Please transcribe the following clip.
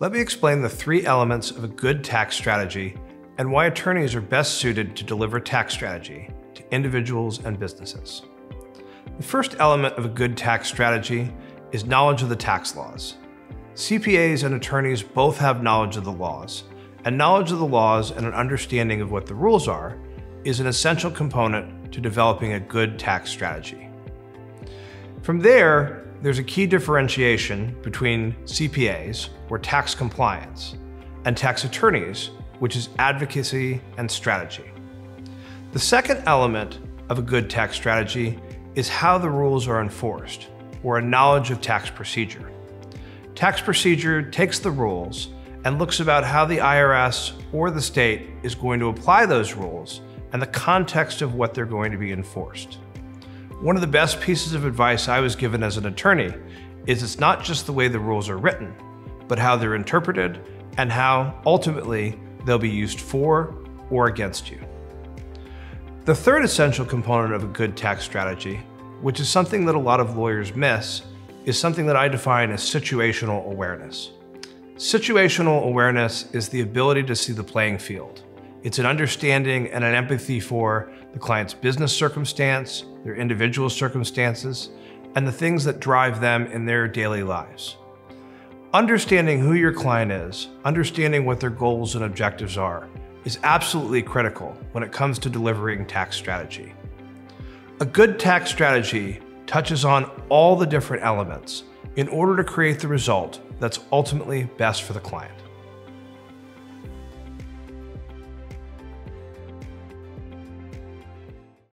Let me explain the three elements of a good tax strategy and why attorneys are best suited to deliver tax strategy to individuals and businesses. The first element of a good tax strategy is knowledge of the tax laws. CPAs and attorneys both have knowledge of the laws, and knowledge of the laws and an understanding of what the rules are is an essential component to developing a good tax strategy. From there, there's a key differentiation between CPAs, or tax compliance, and tax attorneys, which is advocacy and strategy. The second element of a good tax strategy is how the rules are enforced, or a knowledge of tax procedure. Tax procedure takes the rules and looks about how the IRS or the state is going to apply those rules and the context of what they're going to be enforced. One of the best pieces of advice I was given as an attorney is it's not just the way the rules are written, but how they're interpreted and how ultimately they'll be used for or against you. The third essential component of a good tax strategy, which is something that a lot of lawyers miss, is something that I define as situational awareness. Situational awareness is the ability to see the playing field. It's an understanding and an empathy for the client's business circumstance, their individual circumstances, and the things that drive them in their daily lives. Understanding who your client is, understanding what their goals and objectives are, is absolutely critical when it comes to delivering tax strategy. A good tax strategy touches on all the different elements in order to create the result that's ultimately best for the client.